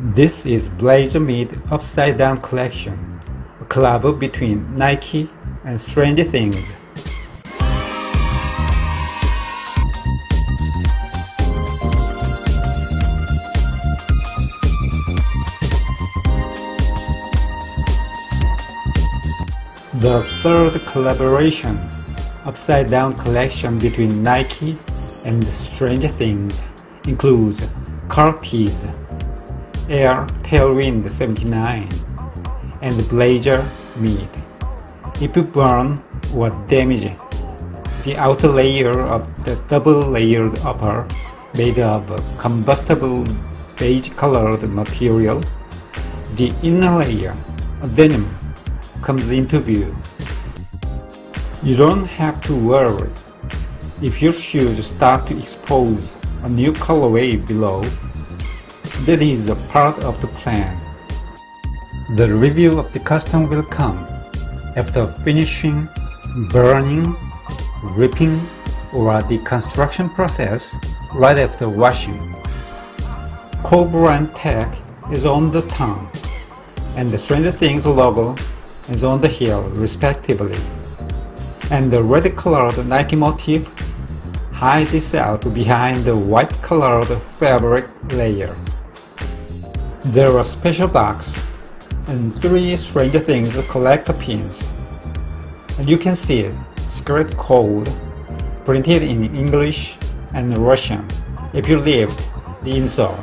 This is Blazer Mid Upside Down Collection, a collab between Nike and Stranger Things. The third collaboration, Upside Down Collection between Nike and Stranger Things, includes Cortez, Air Tailwind 79, and Blazer Mid. If you burn or damage the outer layer of the double-layered upper made of combustible beige-colored material, the inner layer, denim, comes into view. You don't have to worry if your shoes start to expose a new colorway below. That is a part of the plan. The review of the custom will come after finishing, burning, ripping, or the construction process right after washing. Cobra and Tech is on the tongue, and the Stranger Things logo is on the heel respectively. And the red colored Nike motif hides itself behind the white colored fabric layer. There are special box and three Stranger Things collector pins. And you can see secret code printed in English and Russian if you lift the insole.